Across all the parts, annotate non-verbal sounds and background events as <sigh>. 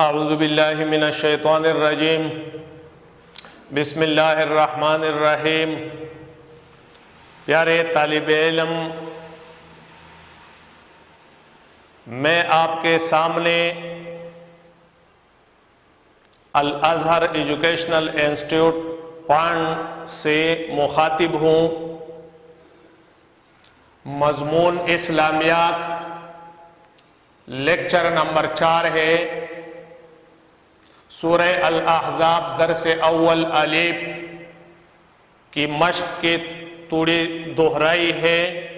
आउज़बिल्लिमिनशैतवानरजीम बिस्मिल्लाहिर्रहमानिर्रहीम प्यारे तालिब इलम, मैं आपके सामने अल अजहर एजुकेशनल इंस्टीट्यूट पान से मुखातिब हूँ। मजमून इस्लामियात लेक्चर नंबर चार है। सूरह अल अहजाब दरस अव्वल अलीब की मश्क की तूड़ी दोहराई है।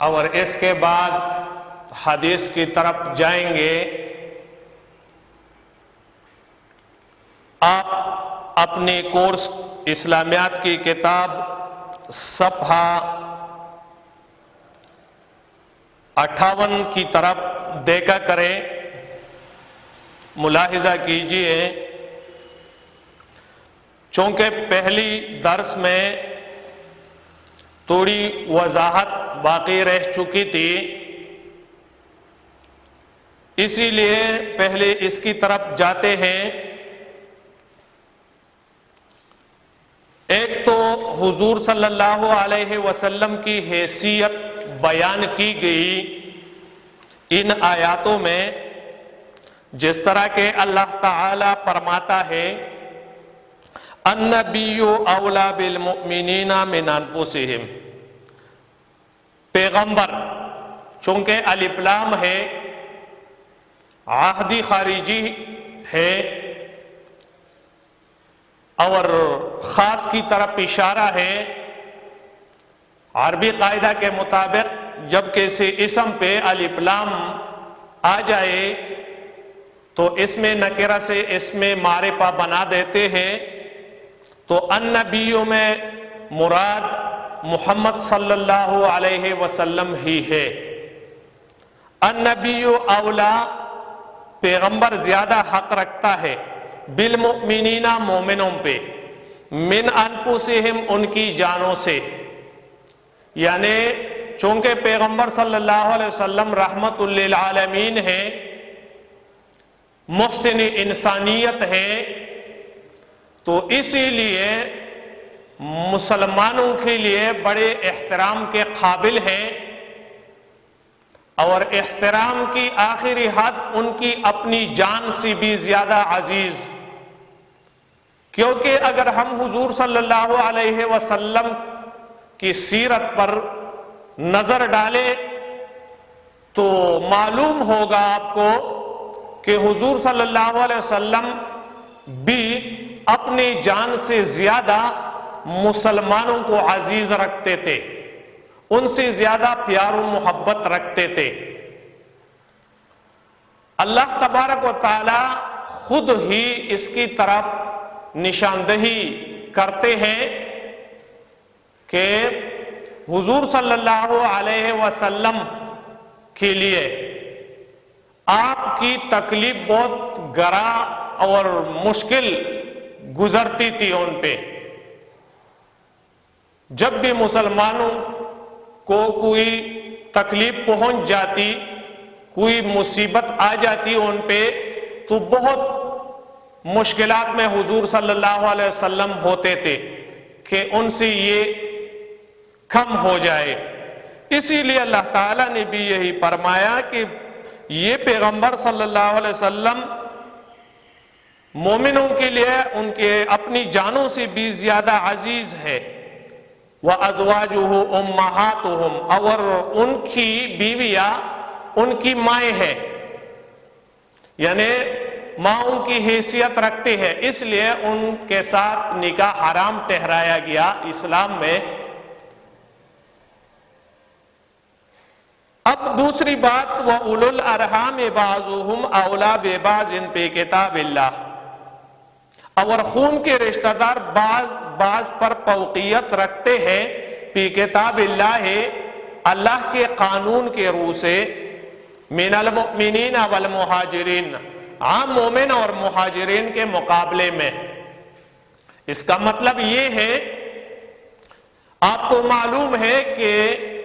और इसके बाद हदीस की तरफ़ जाएँगे। आप अपने कोर्स इस्लामियात की किताब सफ़ा अट्ठावन की तरफ़ देखा करें। मुलाहिजा कीजिए। चूँकि पहली दर्स में थोड़ी वजाहत बाकी रह चुकी थी, इसीलिए पहले इसकी तरफ़ जाते हैं। एक तो हुजूर सल्लल्लाहु अलैहि वसल्लम की हैसियत बयान की गई इन आयातों में जिस तरह के अल्लाह ताला फरमाता है, अन्नबियो अवला बिल मुमिनीना मिन अनफुसिहिम। पैगंबर, चूँकि अलिप्लाम है, आहदी खारिजी है, और खास की तरफ़ इशारा है, अरबी कायदा के मुताबिक जब किसी इसम पे अलिप्लाम आ जाए तो इसमें नकेरा से इसमें मारेपा बना देते हैं। तो अन्नबियों में मुराद मोहम्मद सल्लल्लाहु अलैहि वसल्लम ही है। अन्नबियो अवला, पैगंबर ज़्यादा हक रखता है बिल मुमिनीना मोमिनों पे, मिन अनपू से अनपुसिहिम उनकी जानों से। यानी चूँकि पैगंबर सल्लल्लाहु अलैहि वसल्लम रहमतुल्लिल आलमीन है मुहसिन इंसानियत है तो इसीलिए मुसलमानों के लिए बड़े एहतराम के काबिल हैं और एहतराम की आखिरी हद उनकी अपनी जान से भी ज़्यादा अज़ीज़। क्योंकि अगर हम हुजूर सल्लल्लाहु अलैहि वसल्लम की सीरत पर नज़र डाले तो मालूम होगा आपको कि हुजूर सल्लल्लाहु अलैहि वसल्लम भी अपनी जान से ज़्यादा मुसलमानों को अज़ीज़ रखते थे। उनसे ज़्यादा प्यार मोहब्बत रखते थे। अल्लाह तबारक ताला खुद ही इसकी तरफ़ निशानदही करते हैं कि हुजूर सल्लल्लाहु अलैहि वसल्लम के लिए आपकी तकलीफ़ बहुत गरा और मुश्किल गुजरती थी उन पे। जब भी मुसलमानों को कोई तकलीफ़ पहुँच जाती, कोई मुसीबत आ जाती उन पे तो बहुत मुश्किलात में हुजूर सल्लल्लाहु अलैहि वसल्लम होते थे कि उनसे ये कम हो जाए। इसीलिए अल्लाह ताला ने भी यही फरमाया कि ये पैगंबर सल्लल्लाहु अलैहि वसल्लम मोमिनों के लिए उनके अपनी जानों से भी ज़्यादा अज़ीज़ है। वह अजवाज उम्मात और उनकी बीविया उनकी माए है। यानी माओं की हैसियत रखती है, इसलिए उनके साथ निकाह हराम ठहराया गया इस्लाम में। अब दूसरी बात, वह उलुल अरहाम बाजुहम अवला बेबाज इन पे किताब और खून के रिश्तेदार बाज बाज पर फौकियत रखते हैं पी किताब है, अल्लाह के कानून के रूह से, मिनल मुमिनीन वल मुहाजिरीन। आम मोमिन और मुहाजिरीन के मुकाबले में। इसका मतलब ये है, आपको मालूम है कि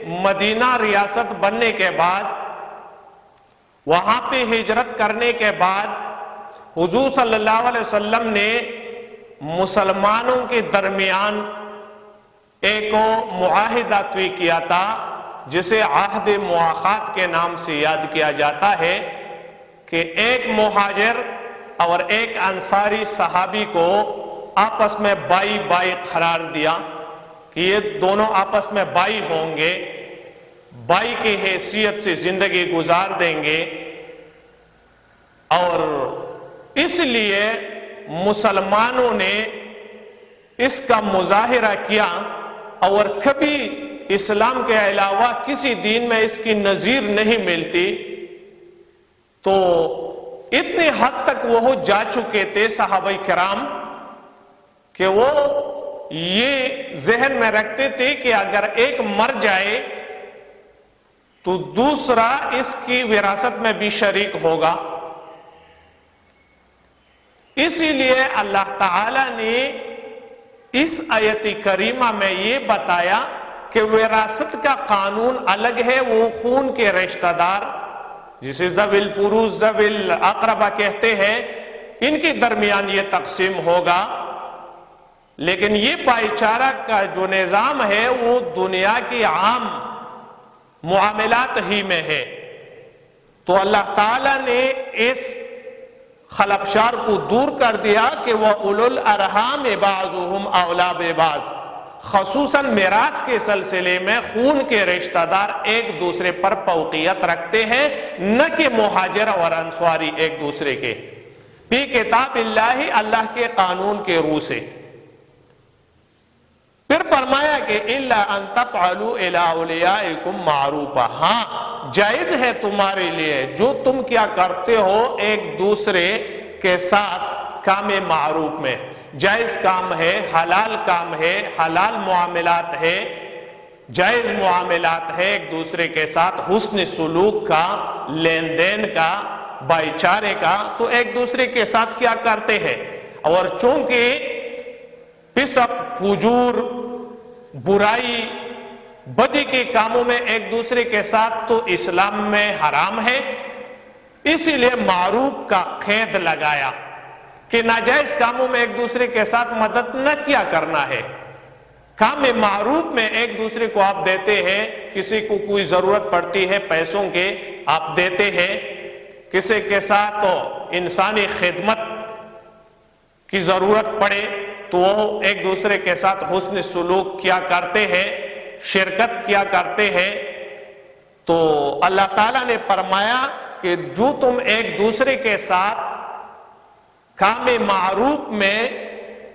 मदीना रियासत बनने के बाद, वहाँ पे हिजरत करने के बाद, हुजूर सल्लल्लाहु अलैहि वसल्लम ने मुसलमानों के दरमियान एक मुआहिदा तय किया था, जिसे आहद मुआखात के नाम से याद किया जाता है कि एक मुहाजिर और एक अंसारी सहाबी को आपस में बाई बाई करार दिया कि ये दोनों आपस में बाई होंगे। बाई की हैसियत से ज़िंदगी गुजार देंगे। और इसलिए मुसलमानों ने इसका मुजाहिरा किया और कभी इस्लाम के अलावा किसी दिन में इसकी नजीर नहीं मिलती। तो इतने हद तक वो जा चुके थे साहब कराम कि वो ये जहन में रखते थे कि अगर एक मर जाए तो दूसरा इसकी विरासत में भी शरीक होगा। इसीलिए अल्लाह ताला ने इस आयती करीमा में ये बताया कि विरासत का कानून अलग है, वो खून के रिश्तेदार, जिसे जविल फुरूज, जविल अकरबा कहते हैं, इनके दरमियान ये तकसीम होगा। लेकिन ये भाईचारा का जो निज़ाम है, वो दुनिया की आम मामलात ही में है। तो अल्लाह ताला ने इस खलबशार को दूर कर दिया कि वह उलुल अरहाम बाजुम अवला बेबाज खसूस मेरास के सिलसिले में खून के रिश्तेदार एक दूसरे पर फौकियत रखते हैं, न कि मुहाजिर और अंसवारी एक दूसरे के। पी किताब अल्लाह के कानून के रू से। फिर फरमाया कि मारूफा। हाँ जायज़ है तुम्हारे लिए, जो तुम क्या करते हो एक दूसरे के साथ काम मारूफ में। जायज़ काम है, हलाल काम है, हलाल मामलात है, जायज़ मामलात है एक दूसरे के साथ हुस्न सलूक का लेन देन का, भाईचारे का तो एक दूसरे के साथ क्या करते हैं? और चूँकि पिसप फुजूर, बुराई, बदी के कामों में एक दूसरे के साथ तो इस्लाम में हराम है। इसीलिए मारूफ का खेद लगाया कि नाजायज कामों में एक दूसरे के साथ मदद न किया करना है। काम मारूफ में एक दूसरे को आप देते हैं, किसी को कोई ज़रूरत पड़ती है पैसों के, आप देते हैं। किसी के साथ तो इंसानी खिदमत की ज़रूरत पड़े तो एक दूसरे के साथ हुस्न सलूक किया करते हैं, शिरकत किया करते हैं तो अल्लाह ताला ने फरमाया कि जो तुम एक दूसरे के साथ काम मारूफ में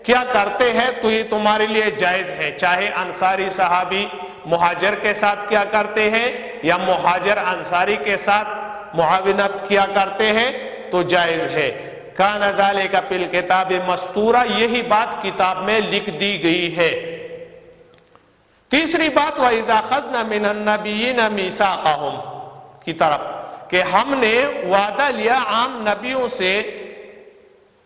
क्या करते हैं तो ये तुम्हारे लिए जायज़ है। चाहे अंसारी साहबी मुहाजर के साथ क्या करते हैं, या मुहाजर अंसारी के साथ मुआविनत किया करते हैं तो जायज़ है। का नजाले का पिल किताब मस्तूरा, यही बात किताब में लिख दी गई है। तीसरी बात वहीजा खजना मिनबी मीसा की तरफ़, कि हमने वादा लिया आम नबियों से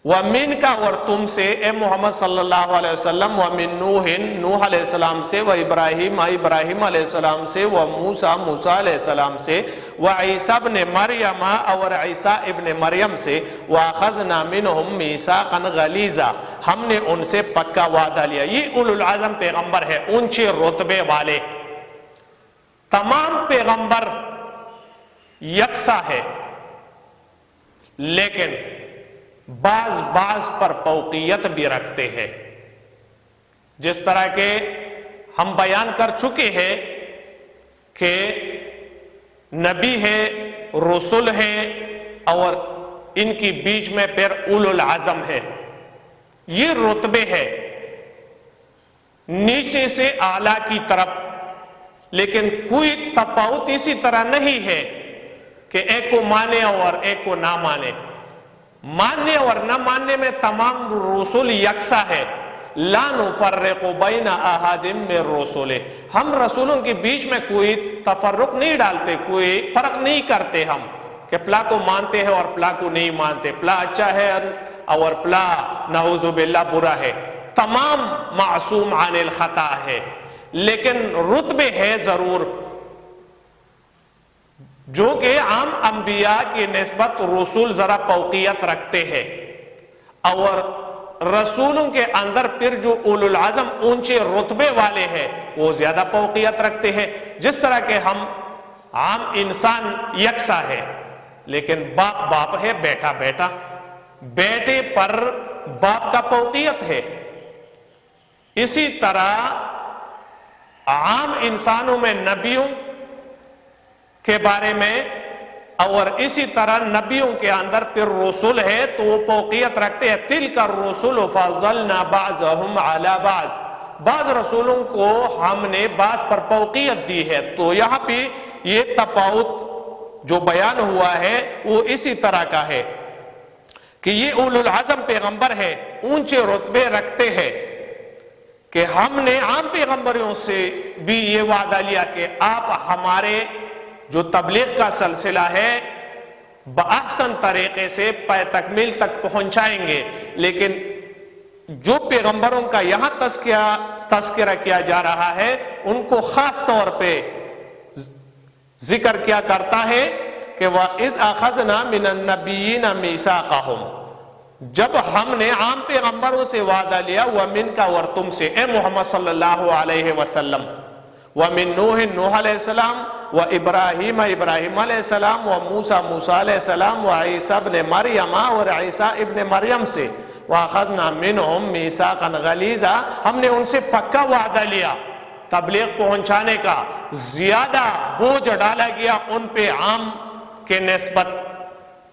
वमिन का और तुमसे ए मोहम्मद सल्लल्लाहु अलैहि वसल्लम वमिन नूहिन नूह सलाम से व इब्राहिम इब्राहिम सलाम से व मूसा मूसा सलाम से व ईसा ने मरियम और ईसा इब्न मरियम से व खजना मिन मीसा कन गलीजा हमने उनसे पक्का वादा लिया ये उल आज़म पैगंबर है ऊँचे रुतबे वाले तमाम पैगंबर यकसा है लेकिन बाज बाज पर फौकियत भी रखते हैं। जिस तरह के हम बयान कर चुके हैं कि नबी है, रसुल है, और इनकी बीच में फिर उल उल आज़म है। ये रुतबे है। नीचे से आला की तरफ़, लेकिन कोई तफाउत इसी तरह नहीं है कि एक को माने और एक को ना माने। मानने और न मानने में तमाम रसूल यकसा है। लानो फर्रे को बैना अहादिम में रसूले हम रसूलों के बीच में कोई तफर्रुक नहीं डालते, कोई फ़र्क नहीं करते हम, कि प्ला को मानते हैं और प्ला को नहीं मानते। प्ला अच्छा है और प्ला नवजुबिल्ला बुरा है। तमाम मासूम आनिल खता है। लेकिन रुतबे है ज़रूर जो कि आम अंबिया की नस्बत रसूल जरा पौकियत रखते हैं। और रसूलों के अंदर फिर जो उलुल आज़म, ऊँचे रुतबे वाले हैं, वो ज़्यादा पौकियत रखते हैं। जिस तरह के हम आम इंसान यकसा है, लेकिन बाप बाप है, बेटा बेटा। बेटे पर बाप का पौकियत है। इसी तरह आम इंसानों में नबियों के बारे में, और इसी तरह नबियों के अंदर फिर रसुल है तो वो पोकियत रखते हैं तिल का रसुल फजल नाबाज अलाबाज बाज। रसूलों को हमने बाज पर पोकियत दी है। तो यहाँ पे ये तफाउत जो बयान हुआ है, वो इसी तरह का है कि ये उलुल आज़म पैगंबर है, ऊँचे रुतबे रखते हैं कि हमने आम पैगंबरों से भी ये वादा लिया कि आप हमारे जो तबलीग का सिलसिला है बहसन तरीके से पै तकमील तक पहुंचाएँगे। लेकिन जो पैगंबरों का यहाँ तस्करा तस्करा किया जा रहा है, उनको खास तौर पे ज़िक्र किया करता है कि वह इस अखजना मिनबीना मीसा का जब हमने आम पैगंबरों से वादा लिया वह मिन का वर तुम से, ए मोहम्मद सल्लल्लाहु मिन नूह नूह व इब्राहिम इब्राहिम सलाम व मूसा मूसा सलाम व ईसा इब्न मरियम और ईसा इब्न मरियम से वाखजना मिन मीसा कन गलीजा हमने उनसे पक्का वादा लिया, तबलीग पहुँचाने का। ज़्यादा बोझ डाला गया उन पे आम के नस्बत।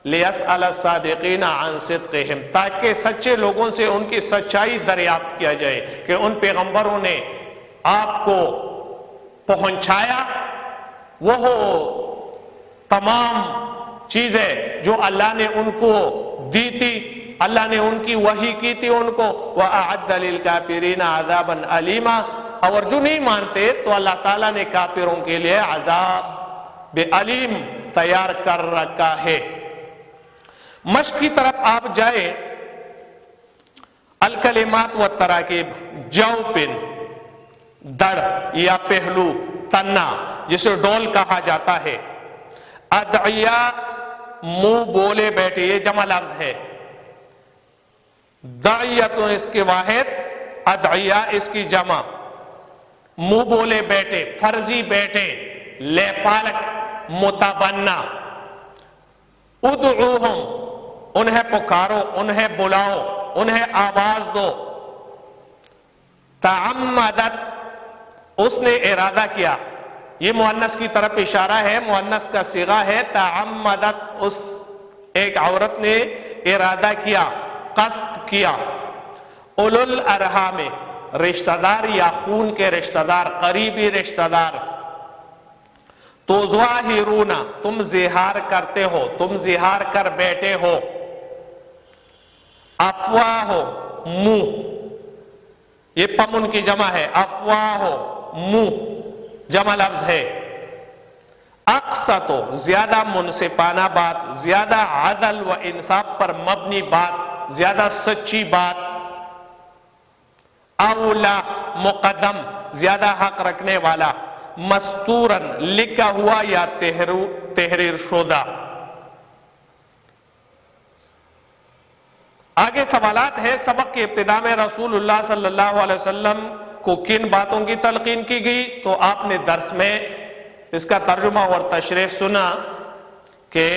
लियस अलसादिकीना अनसिद्म ताकि सच्चे लोगों से उनकी सच्चाई दरियाफ्त किया जाए, कि उन पैगंबरों ने आपको पहुँचाया वह तमाम चीज़ें जो अल्लाह ने उनको दी थी, अल्लाह ने उनकी वही की थी उनको। वह अदल काफिरीना आजाबन अलीमा। और जो नहीं मानते तो अल्लाह ताला ने काफिरों के लिए अजाब बे अलीम तैयार कर रखा है। मश्क की तरफ़ आप जाए, अलकलिमात व तराकिब, जौपिन, दड़ या पहलू, तन्ना। जिसे डोल कहा जाता है। अदया मुँह बोले बैठे, ये जमा लफ्ज है। तो इसके वाहिद अदया इसकी जमा। मुँह बोले बैठे, फर्जी बैठे, ले पालक, मुताबन्ना। उदूहम उन्हें पुकारो, उन्हें बुलाओ, उन्हें आवाज़ दो। तमदत उसने इरादा किया। ये मुन्नस की तरफ़ इशारा है मुन्नस का सिगा है तमदत उस एक औरत ने इरादा किया, कस्त किया। उलुल अरहा में रिश्तेदार या खून के रिश्तेदार, करीबी रिश्तेदार। तो जुआहिरूना, तुम जिहार करते हो, तुम जिहार कर बैठे हो। अफवाह हो, मुँह। ये पमुन की जमा है अफवाह हो, मुँह। जमा लफ्ज है। अक्सा तो ज़्यादा मुनसिफाना बात, ज़्यादा आदल व इंसाफ पर मबनी बात, ज़्यादा सच्ची बात। अवला मुकदम ज़्यादा हक रखने वाला। मस्तूरन, लिखा हुआ या तेहरू, तहरीर शोदा। आगे सवालात है, सबक की इब्तदा में रसूलुल्लाह सल्लल्लाहु को किन बातों की तलकीन की गई? तो आपने दर्स में इसका तर्जुमा और तशरे सुना कि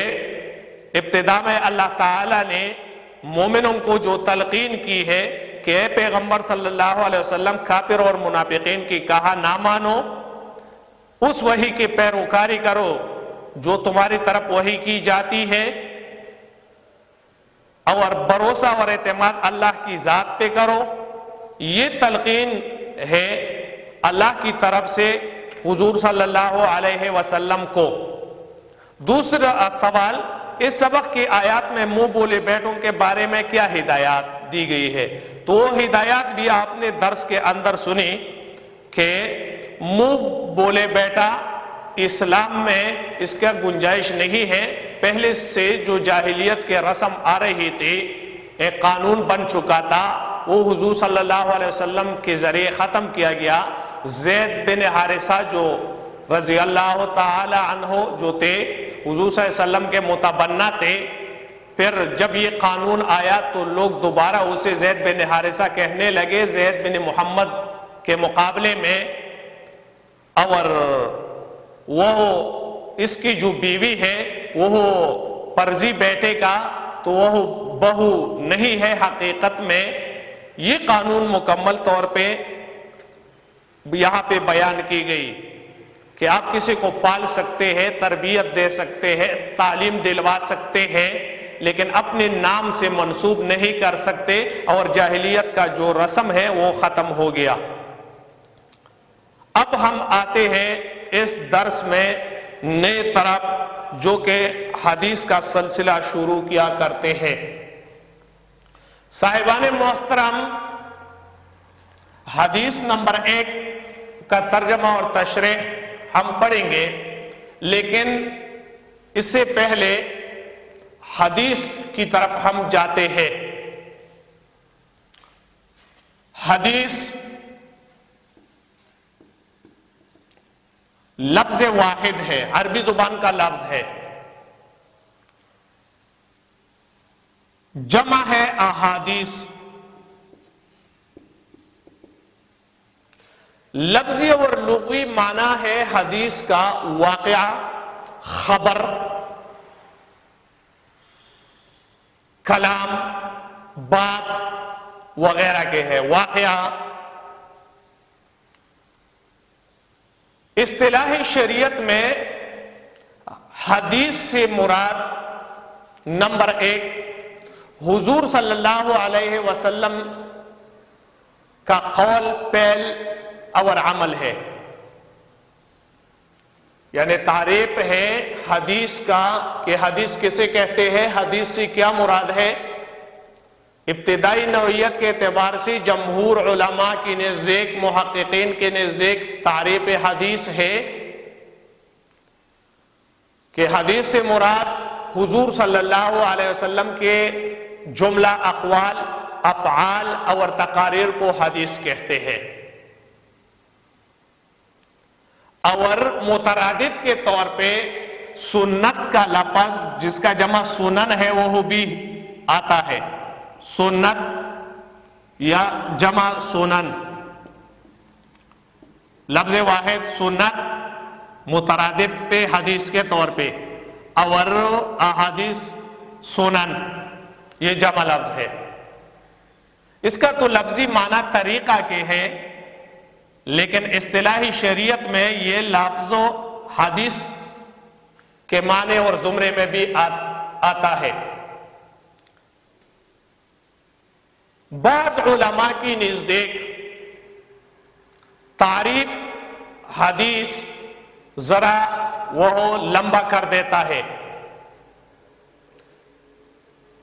इब्तदा में अल्लाह ताला ने मोमिनों को जो तलकीन की है कि पैगंबर सल्लल्लाहु अलैहि वसल्लम, काफिर और मुनाफिकीन की कहा, ना मानो, उस वही की पैरोकारी करो जो तुम्हारी तरफ़ वही की जाती है। और भरोसा और एतमाद अल्लाह की जात पे करो। ये तलकीन है अल्लाह की तरफ़ से हुजूर सल्लल्लाहु अलैहि वसल्लम को। दूसरा सवाल, इस सबक की आयत में मुँह बोले बैठों के बारे में क्या हिदायत दी गई है? तो वो हिदायत भी आपने दर्श के अंदर सुनी कि मुँह बोले बैठा इस्लाम में इसका गुंजाइश नहीं है। पहले से जो जाहिलियत के रस्म आ रही थी, एक कानून बन चुका था वो हुजूर सल्लल्लाहु अलैहि वसल्लम के ज़रिए ख़त्म किया गया। जैद बिन हारिसा जो रज़ी अल्लाह तहो जो थे, हुजूर वसल्लम के मुतबन्ना थे। फिर जब ये कानून आया तो लोग दोबारा उसे जैद बिन हारिसा कहने लगे। जैद बिन मोहम्मद के मुकाबले में और वो इसकी जो बीवी है, वो पर्जी बेटे का तो वह बहु नहीं है हकीकत में। ये कानून मुकम्मल तौर पे यहाँ पे बयान की गई कि आप किसी को पाल सकते हैं, तरबियत दे सकते हैं, तालीम दिलवा सकते हैं, लेकिन अपने नाम से मंसूब नहीं कर सकते और जाहिलियत का जो रस्म है वो खत्म हो गया। अब हम आते हैं इस दर्स में नए तरफ़ जो कि हदीस का सिलसिला शुरू किया करते हैं। साहिबान मोहतरम हदीस नंबर एक का तर्जमा और तशरे हम पढ़ेंगे, लेकिन इससे पहले हदीस की तरफ़ हम जाते हैं। हदीस लफ्ज वाहिद है, अरबी ज़ुबान का लफ्ज है। जमा है अहादीस। लफ्जी और लुगी माना है हदीस का वाक़ खबर, कलाम, बात वगैरह के है वाक़ इस्तेलाही शरीयत में हदीस से मुराद नंबर एक हुजूर सल्लल्लाहु अलैहि वसल्लम का कौल पहल और अमल है। यानी तारीफ़ है हदीस का कि हदीस किसे कहते हैं? हदीस से क्या मुराद है? इब्तदाई नौीयत के अतबार से जमहूर उलमा की नज़दीक महक्कीन के नज़दीक तारीफ़ हदीस है कि हदीस से मुराद हुजूर सल्लल्लाहु अलैहि वसल्लम के जुमला अकवाल, अफआल और तकारीर को हदीस कहते हैं। और मुतरद के तौर पे सुन्नत का लफज, जिसका जमा सुनन है, वो भी आता है। सुन्नत या जमा सुनन। लफ्ज वाहिद सुन्नत मुतरद पे, हदीस के तौर पे। और अहादीस सुनन। ये जमा लफ्ज है। इसका तो लफ्जी माना तरीका के है लेकिन इस्तेलाही शरीयत में ये लफ्जो हदीस के माने और जुमरे में भी आ, आता है। बाज उलमा की नज़दीक तारीफ़ हदीस जरा वह लंबा कर देता है।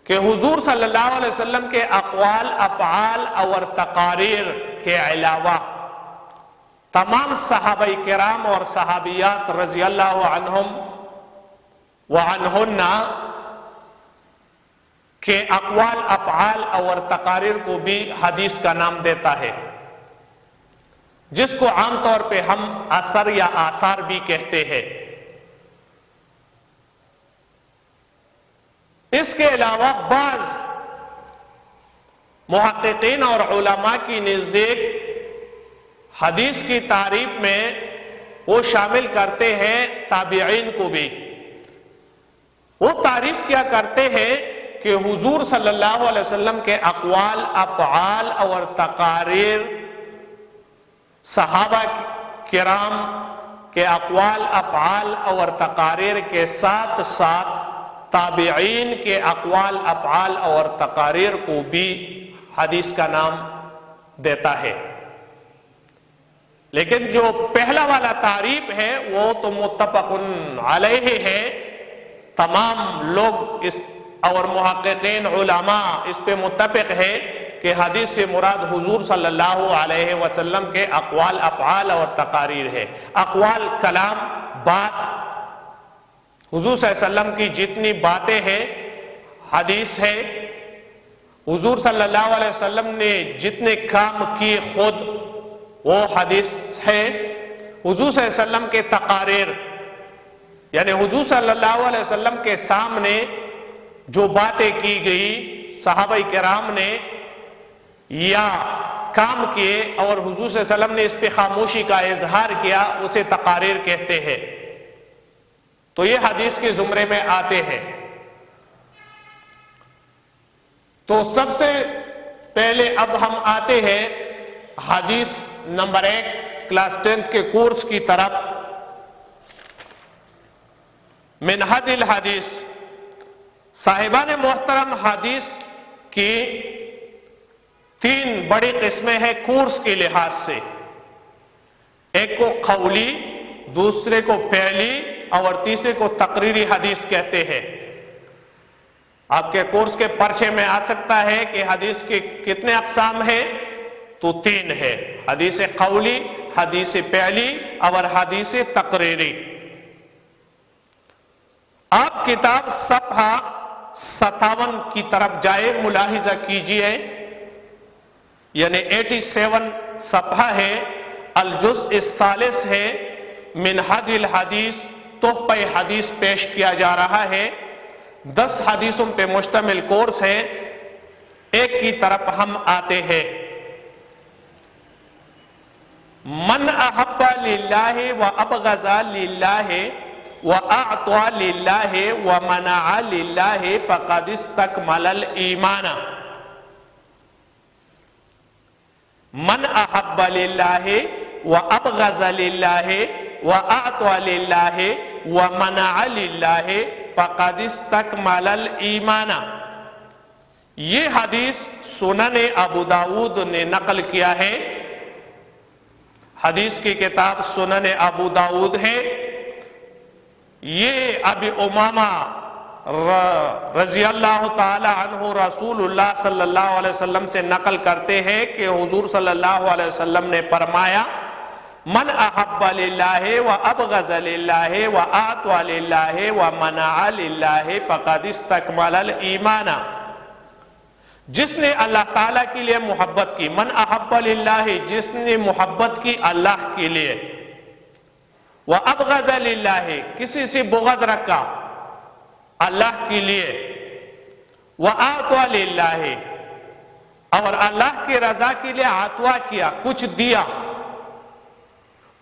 कि हुजूर सल्लल्लाहु अलैहि वसल्लम के अकवाल, अफआल और तकारीर के अलावा तमाम सहाबई कराम और सहाबियात रज़ी अल्लाह व अनहन्ना के अकवाल, अफआल और तकारीर को भी हदीस का नाम देता है, जिसको आमतौर पे हम असर या आसार भी कहते हैं। इसके अलावा बाज मुहक्कीन और उलमा की नज़दीक हदीस की तारीफ़ में वो शामिल करते हैं ताबीन को भी। वो तारीफ़ क्या करते हैं कि हुजूर सल्लल्लाहु अलैहि वसल्लम के अकवाल, अफआल और तकारीर सहाबा किराम के अकवाल, अफआल और तकारीर के साथ साथ ताबीन के अकवाल अफ़ाल और तकारीर को भी हदीस का नाम देता है। लेकिन जो पहला वाला तारीफ़ है, वो तो मुतफकुन अलैहि है। तमाम लोग इस, और महक्कीन इस पे मुतफिक है कि हदीस से मुराद हुजूर सल्लल्लाहु अलैहि वसल्लम के अकवाल, अफआल और तकारीर है। अकवाल कलाम, बात हुजूर सल्लल्लाहु की जितनी बातें हैं, हदीस है, हुजूर सल्लल्लाहु अलैहि वसल्लम ने जितने काम किए खुद, वो हदीस है। हुजूर सल्लम के तकारीर, यानी हुजूर सल्लल्लाहु अलैहि वसल्लम के सामने जो बातें की गई, साहब कराम ने, या काम किए और हुजूर वसल्लम ने इस पे खामोशी का इजहार किया, उसे तकारीर कहते हैं। तो ये हदीस के जुमरे में आते हैं। तो सबसे पहले अब हम आते हैं हदीस नंबर एक, क्लास टेंथ के कोर्स की तरफ़। मिनहदिल हदीस। साहिबान मोहतरम हदीस की तीन बड़ी किस्में हैं कोर्स के लिहाज से। एक को खौली, दूसरे को पहली और तीसरे को तकरीरी हदीस कहते हैं। आपके कोर्स के पर्चे में आ सकता है कि हदीस के कितने अकसाम है? तो तीन है। हदीस कौली, हदीस पहली और हदीस तकरीरी। आप किताब सफ़ा सतावन की तरफ़ जाए, मुलाहिजा कीजिए। यानी 87 सफ़ा है अलजुस सालिस है मिनहदिल हदीस तोहपे हदीस पेश किया जा रहा है। दस हदीसों पे मुश्तमिल कोर्स है। एक की तरफ़ हम आते हैं। मन अहब्बा लिल्लाह व अबगजा लिल्लाह व आतवा लिल्लाह व मना लिल्लाह फकदिस तक मलल ईमाना। मन अहब्बा लिल्लाह व अबगजा लिल्लाह व आतवा लिल्लाह ये हदीस सुनन अबू दाऊद ने नकल किया है। हदीस की किताब सुनन अबू दाऊद है। ये अभी उमामा रज़ी अल्लाह तु रसूलुल्लाह सल्लल्लाहु अलैहि वसल्लम से नकल करते हैं कि हुजूर सल्लल्लाहु अलैहि वसल्लम ने फरमाया मन अहब्बा व अब व आत व मना फ़क़द तकमल ईमाना जिसने अल्लाह ताला के लिए मोहब्बत की मन अहब्बा जिसने मोहब्बत की अल्लाह के लिए। वह अब गजा किसी से बुगज रखा अल्लाह के लिए। वह आतवा और अल्लाह की रजा के लिए आतवा किया, कुछ दिया।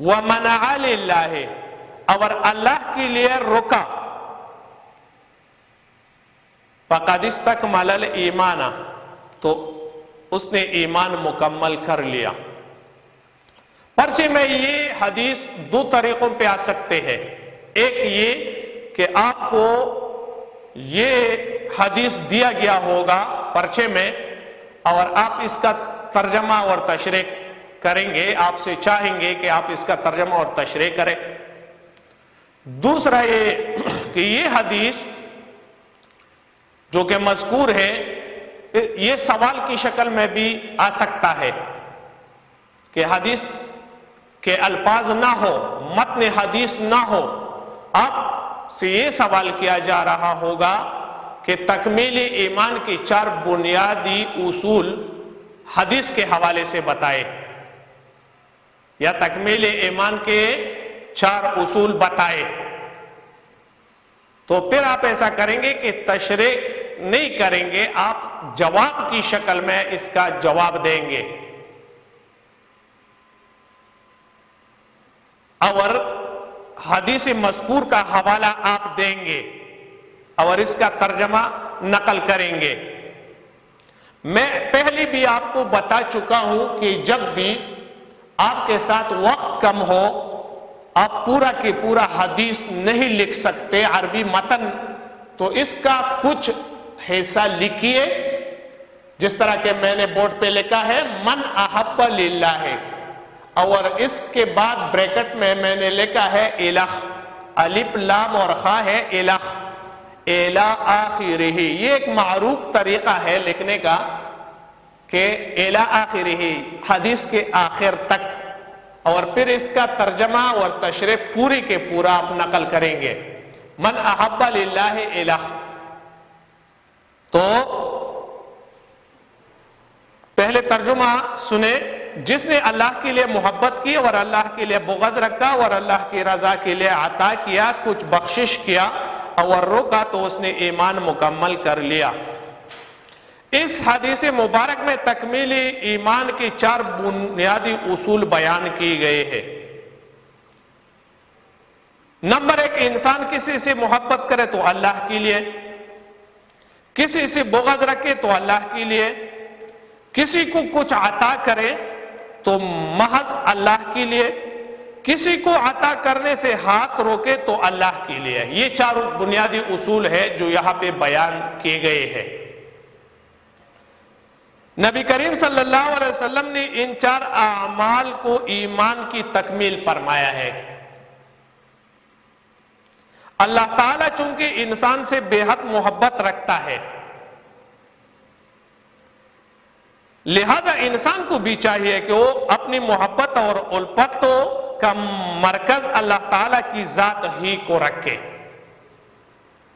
वह मना और अल्लाह के लिए रोका फकदिस तक मलल ईमाना तो उसने ईमान मुकम्मल कर लिया पर्चे में ये हदीस दो तरीकों पे आ सकते हैं एक ये कि आपको ये हदीस दिया गया होगा पर्चे में और आप इसका तर्जमा और तशरे करेंगे, आपसे चाहेंगे कि आप इसका तर्जमा और तशरे करें। दूसरा ये <clears throat> कि ये हदीस जो कि मजकूर है, ये सवाल की शक्ल में भी आ सकता है कि हदीस के अल्फाज ना हो, मतन हदीस ना हो। आप से ये सवाल किया जा रहा होगा कि तकमील ईमान की चार बुनियादी उसूल हदीस के हवाले से बताए। या तकमील ईमान के चार उसूल बताए। तो फिर आप ऐसा करेंगे कि तशरे नहीं करेंगे, आप जवाब की शक्ल में इसका जवाब देंगे। और हदीस मस्कूर का हवाला आप देंगे और इसका तर्जमा नकल करेंगे। मैं पहले भी आपको बता चुका हूँ कि जब भी आपके साथ वक्त कम हो, आप पूरा के पूरा हदीस नहीं लिख सकते अरबी मतन। तो इसका कुछ हिस्सा लिखिए, जिस तरह के मैंने बोर्ड पे लिखा है, मन अहब लीला है और इसके बाद ब्रैकेट में मैंने लिखा है इलख। अलिप लाम और खा है इलख। एला आखिर ही ये एक मारूफ तरीका है लिखने का। कि एला आखिर ही हदीस के आखिर तक। और फिर इसका तर्जमा और तशरे पूरी के पूरा आप नकल करेंगे। मन अहब्बा है इलख तो पहले तर्जुमा सुने, जिसने अल्लाह के लिए मोहब्बत की और अल्लाह के लिए बुगज रखा और अल्लाह की रजा के लिए अता किया, कुछ बख्शिश किया और रोका तो उसने ईमान मुकम्मल कर लिया। इस हदीस मुबारक में तकमीली ईमान के चार बुनियादी उसूल बयान किए गए हैं। नंबर एक, इंसान किसी से मोहब्बत करे तो अल्लाह के लिए। किसी से बोगज रखे तो अल्लाह के लिए। किसी को कुछ अता करे तो महज अल्लाह के लिए। किसी को अता करने से हाथ रोके तो अल्लाह के लिए। ये चार बुनियादी उसूल है जो यहाँ पे बयान किए गए हैं। नबी करीम सल्लल्लाहु अलैहि वसल्लम ने इन चार अमाल को ईमान की तकमील फरमाया है। अल्लाह ताला चूँकि इंसान से बेहद मोहब्बत रखता है, लिहाजा इंसान को भी चाहिए कि वो अपनी मोहब्बत और उल्फत का मरकज अल्लाह ताला की जात ही को रखे।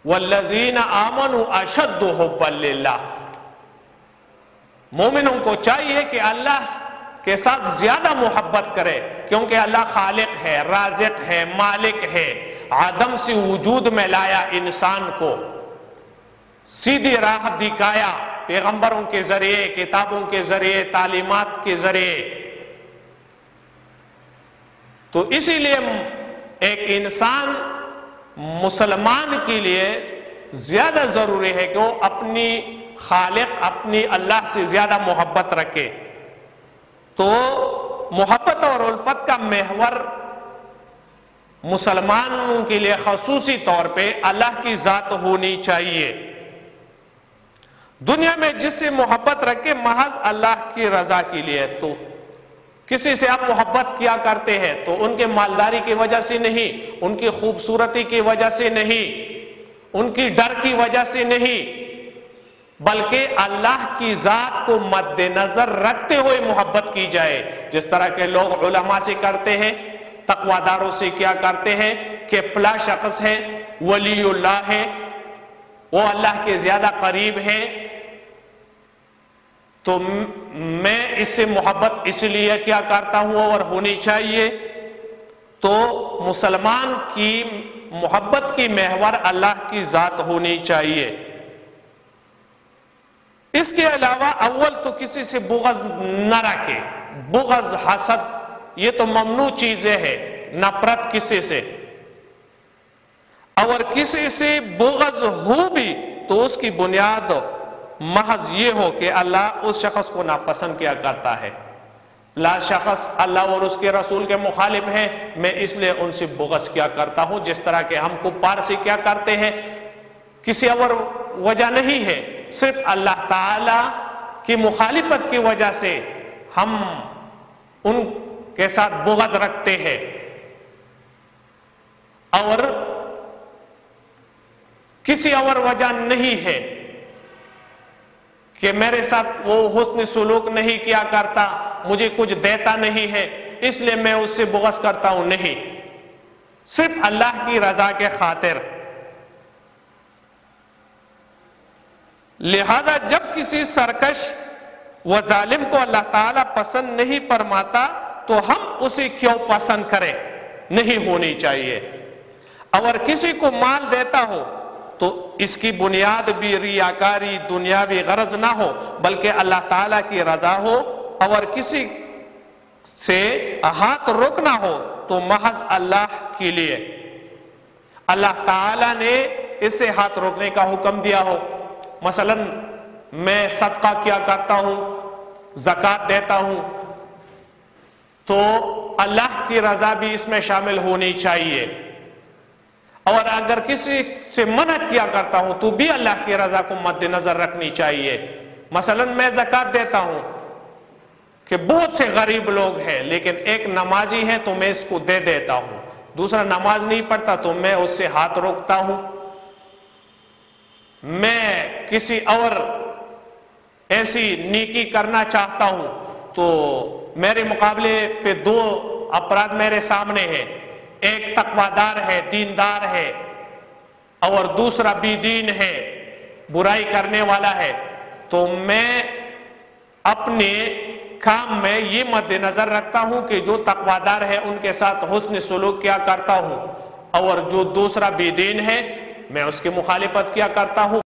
वल्लजीन आमन अशद होबल्ला मोमिनों को चाहिए कि अल्लाह के साथ ज़्यादा मोहब्बत करे, क्योंकि अल्लाह खालिक है, राजिक है, मालिक है। आदम से वजूद में लाया इंसान को। सीधी राह दिखाया पैगंबरों के ज़रिए, किताबों के ज़रिए, तालीमत के ज़रिए। तो इसीलिए एक इंसान मुसलमान के लिए ज़्यादा ज़रूरी है कि वो अपनी खालिक अपनी अल्लाह से ज़्यादा मोहब्बत रखे। तो मोहब्बत और उल्फत का महवर मुसलमानों के लिए खसूसी तौर पे अल्लाह की ज़ात होनी चाहिए। दुनिया में जिससे मोहब्बत रखे, महज अल्लाह की रजा के लिए तो किसी से आप मोहब्बत किया करते हैं तो उनके मालदारी की वजह से नहीं, उनकी खूबसूरती की वजह से नहीं, उनकी डर की वजह से नहीं बल्कि अल्लाह की जात को मद्देनजर रखते हुए मोहब्बत की जाए। जिस तरह के लोग उलमा से करते हैं, तकवादारों से क्या करते हैं कि पला शख्स है, वलीउल्लाह है, वो अल्लाह के ज़्यादा करीब है। तो मैं इससे मोहब्बत इसलिए क्या करता हूँ और होनी चाहिए? तो मुसलमान की मोहब्बत की महवर अल्लाह की जात होनी चाहिए। इसके अलावा अव्वल तो किसी से बुगज न रखे। बुगज हसद, ये तो ममनू चीज़ें है, नफरत किसी से। और किसी से बोगज हो भी तो उसकी बुनियाद महज ये हो कि अल्लाह उस शख्स को नापसंद किया करता है। ला शख्स अल्लाह और उसके रसूल के मुखालिफ हैं, मैं इसलिए उनसे बोगस क्या करता हूँ, जिस तरह के हम कुपार से क्या करते हैं। किसी और वजह नहीं है। सिर्फ़ अल्लाह ताला की मुखालिफत की वजह से हम उनके साथ बुगज रखते हैं। और किसी और वजह नहीं है कि मेरे साथ वो हुस्न सुलूक नहीं किया करता, मुझे कुछ देता नहीं है, इसलिए मैं उससे बुगस करता हूँ। नहीं, सिर्फ़ अल्लाह की रजा के खातिर। लिहाजा जब किसी सरकश व जालिम को अल्लाह ताला पसंद नहीं फरमाता तो हम उसे क्यों पसंद करें? नहीं होनी चाहिए। अगर किसी को माल देता हो तो इसकी बुनियाद भी रियाकारी, दुनियावी गरज ना हो, बल्कि अल्लाह ताला की रजा हो। और किसी से हाथ रोकना हो तो महज अल्लाह के लिए। अल्लाह ताला ने इससे हाथ रोकने का हुक्म दिया हो। मसलन, मैं सदका किया करता हूँ, जक़ात देता हूँ तो अल्लाह की रजा भी इसमें शामिल होनी चाहिए। और अगर किसी से मना किया करता हूँ तो भी अल्लाह की रजा को मद्देनजर रखनी चाहिए। मसलन, मैं जक़ात देता हूँ कि बहुत से गरीब लोग हैं, लेकिन एक नमाजी है तो मैं इसको दे देता हूँ। दूसरा, नमाज़ नहीं पढ़ता तो मैं उससे हाथ रोकता हूँ। मैं किसी और ऐसी नीकी करना चाहता हूँ तो मेरे मुकाबले पे दो अपराध मेरे सामने है। एक तकवादार है, दीनदार है, और दूसरा दीन है, बुराई करने वाला है। तो मैं अपने काम में ये मद्देनजर रखता हूँ कि जो तकवादार है, उनके साथ हुस्न सलूक क्या करता हूँ, और जो दूसरा बेदीन है मैं उसकी मुखालिफत क्या करता हूँ।